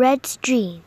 Red's Dream.